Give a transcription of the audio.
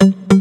Mm-hmm.